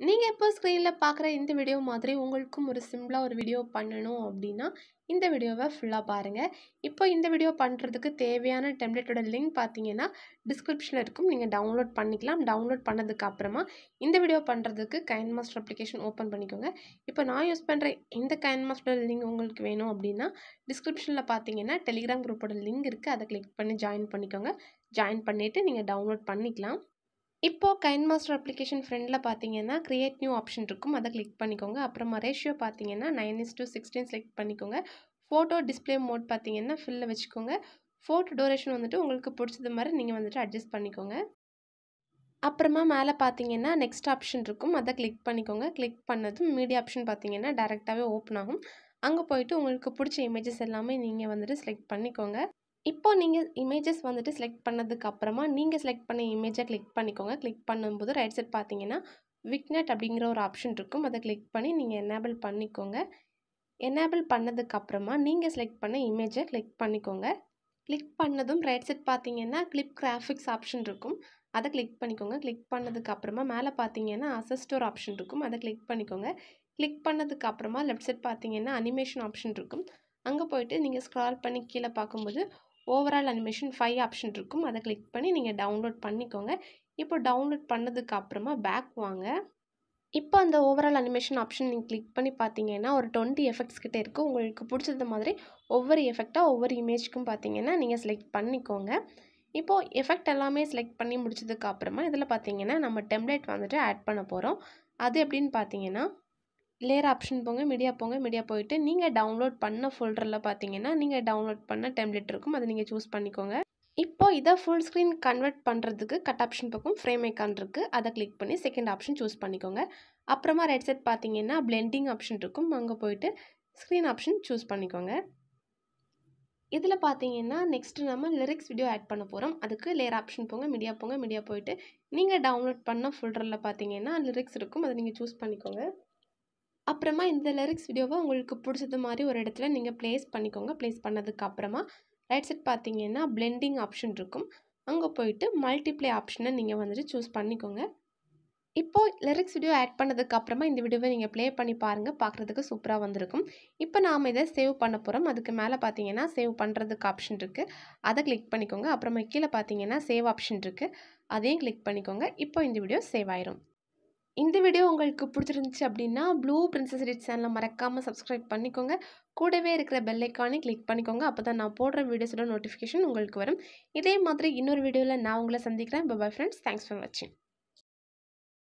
நீங்கள் இப்போ ஸ்க்ரீனில் பார்க்குற இந்த வீடியோ மாதிரி உங்களுக்கும் ஒரு சிம்பிளாக ஒரு வீடியோ பண்ணணும் அப்படின்னா இந்த வீடியோவை ஃபுல்லாக பாருங்கள் இப்போ இந்த வீடியோ பண்ணுறதுக்கு தேவையான டெம்ப்ளேட்டோட லிங்க் பார்த்தீங்கன்னா, டிஸ்கிரிப்ஷனில் இருக்கும். நீங்கள் டவுன்லோட் பண்ணிக்கலாம். டவுன்லோட் பண்ணதுக்கு அப்புறமா, இந்த வீடியோ பண்ணுறதுக்கு கைன் மாஸ்டர் அப்ளிகேஷன் ஓப்பன் பண்ணிக்கோங்க. இப்போ நான் யூஸ் பண்ணுற இந்த கைன் மாஸ்டர் லிங்க் உங்களுக்கு வேணும் அப்படின்னா டிஸ்கிரிப்ஷனில் பார்த்தீங்கன்னா, டெலிகிராம் குரூப்போட லிங்க் இருக்குது அதை கிளிக் பண்ணி ஜாயின் பண்ணிக்கோங்க. ஜாயின் பண்ணிவிட்டு நீங்கள் டவுன்லோட் பண்ணிக்கலாம். இப்போ கைன்மாஸ்டர் அப்ளிகேஷன் ஃப்ரெண்டில் பார்த்தீங்கன்னா, க்ரியேட் நியூ ஆப்ஷன் இருக்கும். அதை கிளிக் பண்ணிக்கோங்க. அப்புறமா ரேஷியோ பார்த்தீங்கன்னா, 9:16 செலக்ட் பண்ணிக்கோங்க. ஃபோட்டோ டிஸ்ப்ளே மோட் பார்த்தீங்கன்னா, ஃபில்லில் வச்சுக்கோங்க. ஃபோட்டோ டோரேஷன் வந்துட்டு உங்களுக்கு பிடிச்சது மாதிரி நீங்கள் வந்துட்டு அட்ஜஸ்ட் பண்ணிக்கோங்க. அப்புறமா மேலே பார்த்தீங்கன்னா, நெக்ஸ்ட் ஆப்ஷன் இருக்கும். அதை கிளிக் பண்ணிக்கோங்க. கிளிக் பண்ணதும் மீடியா ஆப்ஷன் பார்த்தீங்கன்னா, டேரெக்டாகவே ஓப்பன் ஆகும். அங்கே போயிட்டு உங்களுக்கு பிடிச்ச இமேஜஸ் எல்லாமே நீங்கள் வந்துட்டு செலக்ட் பண்ணிக்கோங்க. இப்போ நீங்கள் இமேஜஸ் வந்துட்டு செலக்ட் பண்ணதுக்கு அப்புறமா, நீங்க செலக்ட் பண்ண இமேஜை கிளிக் பண்ணிக்கோங்க. கிளிக் பண்ணும்போது ரைட் சைட் பார்த்தீங்கன்னா, விக்னெட் அப்படிங்கிற ஒரு ஆப்ஷன் இருக்கும். அதை கிளிக் பண்ணி நீங்கள் எனேபிள் பண்ணிக்கோங்க. எனேபிள் பண்ணதுக்கப்புறமா நீங்கள் செலக்ட் பண்ண இமேஜை கிளிக் பண்ணிக்கோங்க. கிளிக் பண்ணதும் ரைட் சைட் பார்த்தீங்கன்னா, கிளிப் கிராஃபிக்ஸ் ஆப்ஷன் இருக்கும். அதை கிளிக் பண்ணிக்கோங்க. கிளிக் பண்ணதுக்கப்புறமா மேலே பார்த்தீங்கன்னா, அசஸ்ட் ஒரு ஆப்ஷன் இருக்கும். அதை கிளிக் பண்ணிக்கோங்க. கிளிக் பண்ணதுக்கப்புறமா லெஃப்ட் சைட் பார்த்தீங்கன்னா, அனிமேஷன் ஆப்ஷன் இருக்கும். அங்கே போயிட்டு நீங்கள் ஸ்க்ரால் பண்ணி கீழே பார்க்கும்போது, ஓவரால் அனிமேஷன் ஃபைவ் ஆப்ஷன் இருக்கும். அதை கிளிக் பண்ணி நீங்கள் டவுன்லோட் பண்ணிக்கோங்க. இப்போ டவுன்லோட் பண்ணதுக்கு அப்புறமா பேக் வாங்க. இப்போ அந்த ஓவரால் அனிமேஷன் ஆப்ஷன் நீங்கள் கிளிக் பண்ணி பார்த்தீங்கன்னா, ஒரு 20 எஃபெக்ட்ஸ் கிட்டே இருக்குது உங்களுக்கு பிடிச்சது மாதிரி ஒவ்வொரு எஃபெக்டாக ஒவ்வொரு இமேஜ்க்கும் பார்த்தீங்கன்னா, நீங்கள் செலக்ட் பண்ணிக்கோங்க. இப்போ எஃபெக்ட் எல்லாமே செலக்ட் பண்ணி முடிச்சதுக்கு அப்புறமா, இதில் பார்த்தீங்கன்னா, நம்ம டெம்ப்ளேட் வந்துட்டு ஆட் பண்ண போகிறோம் அது எப்படின்னு பார்த்தீங்கன்னா, லேயர் ஆப்ஷன் போங்க. மீடியா போங்க. மீடியா போயிட்டு நீங்கள் டவுன்லோட் பண்ண ஃபோல்டரில் பார்த்தீங்கன்னா, நீங்கள் டவுன்லோட் பண்ண டெம்ப்ளேட் இருக்கும். அதை நீங்கள் சூஸ் பண்ணிக்கோங்க. இப்போ இதை ஃபுல் ஸ்க்ரீன் கன்வெர்ட் பண்ணுறதுக்கு கட் ஆப்ஷன் பக்கம் ஃப்ரேம் ஐக்கான் இருக்குது அதை கிளிக் பண்ணி செகண்ட் ஆப்ஷன் சூஸ் பண்ணிக்கோங்க. அப்புறமா ரைட் சைட் பார்த்தீங்கன்னா, பிளெண்டிங் ஆப்ஷன் இருக்கும். அங்கே போயிட்டு ஸ்க்ரீன் ஆப்ஷன் சூஸ் பண்ணிக்கோங்க. இதில் பார்த்தீங்கன்னா, நெக்ஸ்ட் நம்ம லிரிக்ஸ் வீடியோ ஆட் பண்ண போகிறோம் அதுக்கு லேயர் ஆப்ஷன் போங்க. மீடியா போங்க. மீடியா போயிட்டு நீங்கள் டவுன்லோட் பண்ண ஃபுல்டரில் பார்த்தீங்கன்னா, லிரிக்ஸ் இருக்கும். அதை நீங்கள் சூஸ் பண்ணிக்கோங்க. அப்புறமா இந்த லிரிக்ஸ் வீடியோவை உங்களுக்கு பிடிச்சது மாதிரி ஒரு இடத்துல நீங்கள் ப்ளேஸ் பண்ணிக்கோங்க. ப்ளேஸ் பண்ணதுக்கு அப்புறமா, ரைட் சைட் பார்த்தீங்கன்னா, பிளெண்டிங் ஆப்ஷன் இருக்கும். அங்கே போயிட்டு மல்டிப்ளே ஆப்ஷனை நீங்கள் வந்துட்டு சூஸ் பண்ணிக்கோங்க. இப்போது லிரிக்ஸ் வீடியோ ஆட் பண்ணதுக்கு அப்புறமா, இந்த வீடியோவை நீங்கள் ப்ளே பண்ணி பாருங்கள் பார்க்குறதுக்கு சூப்பராக வந்திருக்கும். இப்போ நாம் இதை சேவ் பண்ண போகிறோம் அதுக்கு மேலே பார்த்தீங்கன்னா, சேவ் பண்ணுறதுக்கு ஆப்ஷன் இருக்குது அதை கிளிக் பண்ணிக்கோங்க. அப்புறமா கீழே பார்த்தீங்கன்னா, சேவ் ஆப்ஷன் இருக்குது அதையும் கிளிக் பண்ணிக்கோங்க. இப்போ இந்த வீடியோ சேவ் ஆயிரும். இந்த வீடியோ உங்களுக்கு பிடிச்சிருந்துச்சி அப்படின்னா ப்ளூ பிரின்சஸ் எடிட் சேனலை மறக்காமல் சப்ஸ்கிரைப் பண்ணிக்கோங்க. கூடவே இருக்கிற பெல் ஐகானையும் கிளிக் பண்ணிக்கோங்க. அப்பதான் நான் போடுற வீடியோஸோட நோட்டிஃபிகேஷன் உங்களுக்கு வரும். இதே மாதிரி இன்னொரு வீடியோவில் நான் உங்களை சந்திக்கிறேன். பை பை தேங்க்ஸ் ஃபார் வாட்சிங்.